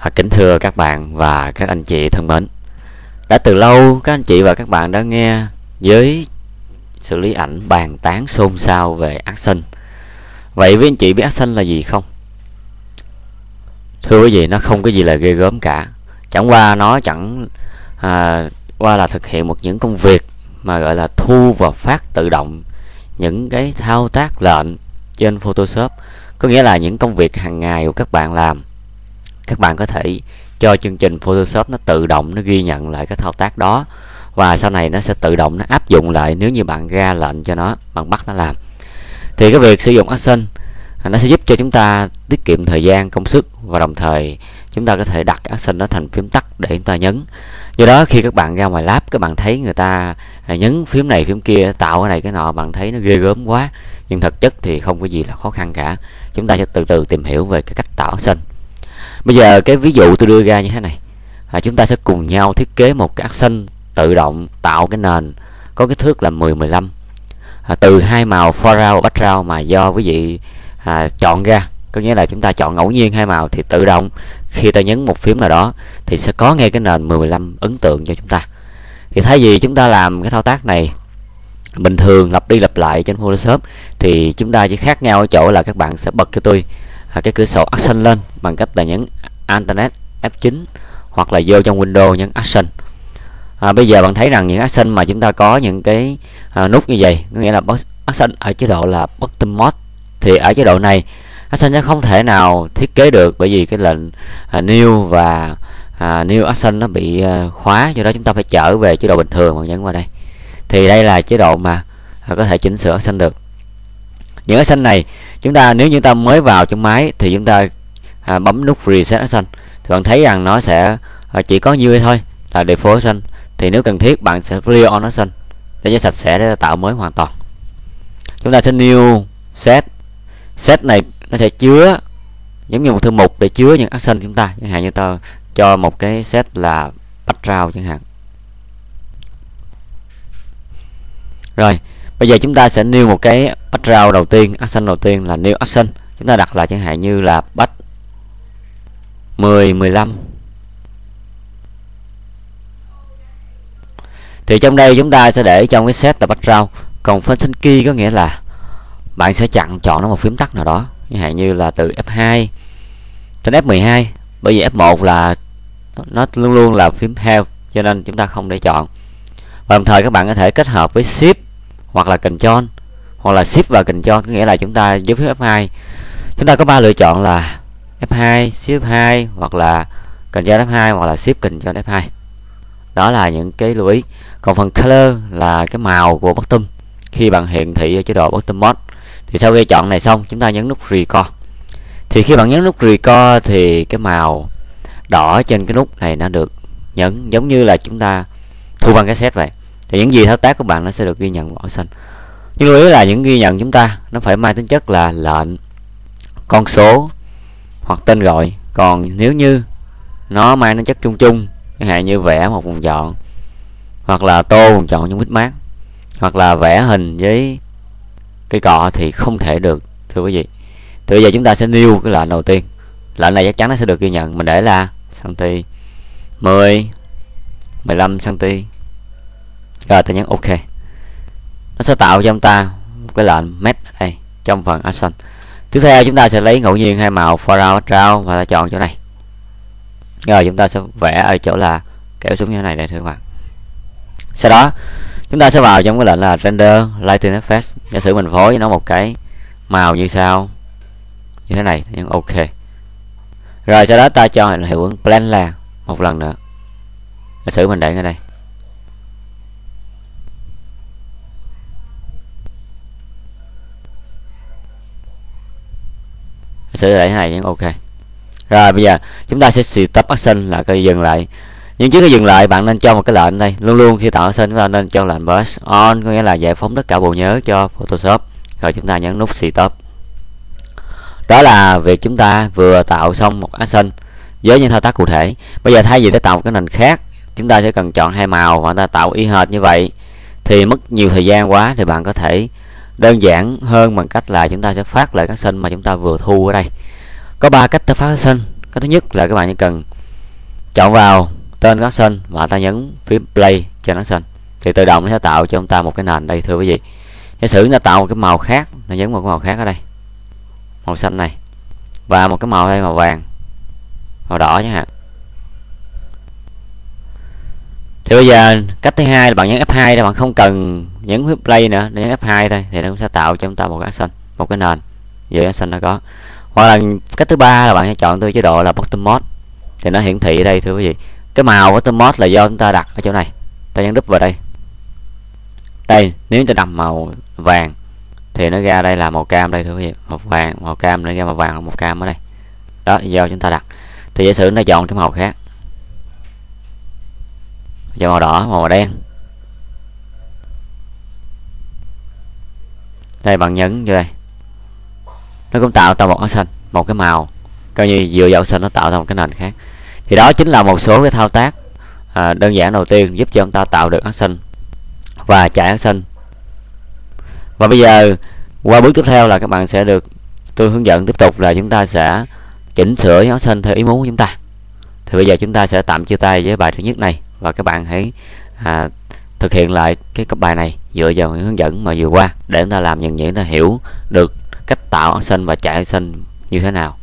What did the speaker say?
À, kính thưa các bạn và các anh chị thân mến. Đã từ lâu các anh chị và các bạn đã nghe với xử lý ảnh bàn tán xôn xao về Action Vậy với anh chị biết Action là gì không? Thưa quý vị, nó không có gì là ghê gớm cả. Chẳng qua nó chẳng à, qua là thực hiện một những công việc mà gọi là thu và phát tự động những cái thao tác lệnh trên Photoshop. Có nghĩa là những công việc hàng ngày của các bạn làm các bạn có thể cho chương trình Photoshop nó tự động, nó ghi nhận lại cái thao tác đó. Và sau này nó sẽ tự động nó áp dụng lại nếu như bạn ra lệnh cho nó bằng bắt nó làm. Thì cái việc sử dụng Action nó sẽ giúp cho chúng ta tiết kiệm thời gian, công sức và đồng thời chúng ta có thể đặt Action nó thành phím tắt để chúng ta nhấn. Do đó khi các bạn ra ngoài lab, các bạn thấy người ta à, nhấn phím này, phím kia, tạo cái này, cái nọ, bạn thấy nó ghê gớm quá. Nhưng thực chất thì không có gì là khó khăn cả. Chúng ta sẽ từ từ tìm hiểu về cái cách tạo Action bây giờ cái ví dụ tôi đưa ra như thế này. À, chúng ta sẽ cùng nhau thiết kế một cái action tự động tạo cái nền có kích thước là 10 15 à, từ hai màu foreground và background mà do quý vị à, chọn ra. Có nghĩa là chúng ta chọn ngẫu nhiên hai màu thì tự động khi ta nhấn một phím nào đó thì sẽ có ngay cái nền 10 15 ấn tượng cho chúng ta. Thì thay vì chúng ta làm cái thao tác này bình thường lặp đi lặp lại trên Photoshop thì chúng ta chỉ khác nhau ở chỗ là các bạn sẽ bật cho tôi cái cửa sổ Action lên bằng cách là nhấn Internet F9 hoặc là vô trong Windows nhấn Action à, bây giờ bạn thấy rằng những Action mà chúng ta có những cái à, nút như vậy có nghĩa là Action ở chế độ là Bottom Mode. Thì ở chế độ này Action sẽ không thể nào thiết kế được bởi vì cái lệnh à, New và à, New Action nó bị à, khóa do đó chúng ta phải trở về chế độ bình thường bằng nhấn vào đây. Thì đây là chế độ mà à, có thể chỉnh sửa Action được những action này chúng ta nếu như ta mới vào trong máy thì chúng ta à, bấm nút reset xanh. Thì bạn thấy rằng nó sẽ à, chỉ có nhiêu thôi là default xanh. Thì nếu cần thiết bạn sẽ clear on xanh để cho sạch sẽ để tạo mới hoàn toàn. Chúng ta sẽ new set. Set này nó sẽ chứa giống như một thư mục để chứa những action chúng ta. Chẳng hạn như ta cho một cái set là background chẳng hạn. Rồi bây giờ chúng ta sẽ nêu một cái bắt rau đầu tiên action đầu tiên là new action chúng ta đặt là chẳng hạn như là bắt 10 15 thì trong đây chúng ta sẽ để trong cái set là bắt rau, còn function key có nghĩa là bạn sẽ chặn chọn nó một phím tắt nào đó. Chẳng hạn như là từ F2 trên F12 bởi vì F1 là nó luôn luôn là phím help cho nên chúng ta không để chọn. Và đồng thời các bạn có thể kết hợp với shift hoặc là control hoặc là Shift và Ctrl có nghĩa là chúng ta với phím F2 chúng ta có ba lựa chọn là F2, Shift 2 hoặc là Ctrl F2 hoặc là Shift cho F2 đó là những cái lưu ý. Còn phần color là cái màu của bottom. Khi bạn hiển thị ở chế độ bottom mode thì sau khi chọn này xong chúng ta nhấn nút record. Thì khi bạn nhấn nút record thì cái màu đỏ trên cái nút này nó được nhấn giống như là chúng ta thu văn cái set vậy. Thì những gì thao tác của bạn nó sẽ được ghi nhận màu xanh nhưng lưu ý là những ghi nhận chúng ta, nó phải mang tính chất là lệnh, con số, hoặc tên gọi. Còn nếu như nó mang tính chất chung chung, chẳng hạn như vẽ một vùng chọn, hoặc là tô vùng chọn trong mát, hoặc là vẽ hình với cây cọ thì không thể được, thưa quý vị. Thì bây giờ chúng ta sẽ nêu cái lệnh đầu tiên. Lệnh này chắc chắn nó sẽ được ghi nhận. Mình để là cm 10 15 cm rồi ta nhấn ok nó sẽ tạo cho chúng ta một cái lệnh met đây, trong phần action tiếp theo chúng ta sẽ lấy ngẫu nhiên hai màu foreground background và ta chọn chỗ này. Rồi chúng ta sẽ vẽ ở chỗ là kéo xuống như thế này đây thưa các bạn sau đó, chúng ta sẽ vào trong cái lệnh là render lighting effect. Giả sử mình phối nó một cái màu như sau, như thế này, nhưng ok. Rồi sau đó ta cho hiệu ứng blend là một lần nữa. Giả sử mình để ở đây. Sẽ để thế này nhé, ok. Rồi, bây giờ chúng ta sẽ stop action là cái dừng lại. Nhưng trước khi dừng lại, bạn nên cho một cái lệnh đây. Luôn luôn khi tạo action, chúng ta nên cho lệnh burst on, có nghĩa là giải phóng tất cả bộ nhớ cho photoshop. Rồi chúng ta nhấn nút stop đó là việc chúng ta vừa tạo xong một action với những thao tác cụ thể. Bây giờ thay vì để tạo một cái nền khác, chúng ta sẽ cần chọn hai màu và ta tạo y hệt như vậy. Thì mất nhiều thời gian quá thì bạn có thể đơn giản hơn bằng cách là chúng ta sẽ phát lại các sinh mà chúng ta vừa thu ở đây. Có ba cách để phát sinh. Cái thứ nhất là các bạn chỉ cần chọn vào tên các sinh và ta nhấn phím play cho nó sinh, thì tự động nó sẽ tạo cho chúng ta một cái nền đây thưa quý vị. Giả sử nó tạo một cái màu khác nó nhấn một cái màu khác ở đây. Màu xanh này. Và một cái màu đây màu vàng. Màu đỏ chẳng hạn. Thì bây giờ cách thứ hai là bạn nhấn F2 đó bạn không cần nhấn play nữa, để nhấn F2 thôi, thì nó cũng sẽ tạo cho chúng ta một cái action, một cái nền. Dưới action nó có. Hoặc là cách thứ ba là bạn sẽ chọn từ chế độ là bottom mode. Thì nó hiển thị ở đây, thưa quý vị. Cái màu bottom mode là do chúng ta đặt ở chỗ này. Ta nhấn đúp vào đây. Đây, nếu ta đặt màu vàng, thì nó ra đây là màu cam đây, thưa quý vị. Màu vàng, màu cam, nó ra màu vàng màu cam ở đây. Đó, do chúng ta đặt. Thì giả sử nó chọn cái màu khác cho màu đỏ màu đen. Đây bạn nhấn vô đây. Nó cũng tạo ra một xanh một cái màu. Coi như dựa vào xanh nó tạo ra một cái nền khác. Thì đó chính là một số cái thao tác à, đơn giản đầu tiên giúp cho chúng ta tạo được xanh và chạy xanh. Và bây giờ qua bước tiếp theo là các bạn sẽ được tôi hướng dẫn tiếp tục là chúng ta sẽ chỉnh sửa áo xanh theo ý muốn của chúng ta. Thì bây giờ chúng ta sẽ tạm chia tay với bài thứ nhất này và các bạn hãy à, thực hiện lại cái cấp bài này dựa vào những hướng dẫn mà vừa qua để chúng ta làm dần dần ta hiểu được cách tạo áo và chạy áo như thế nào.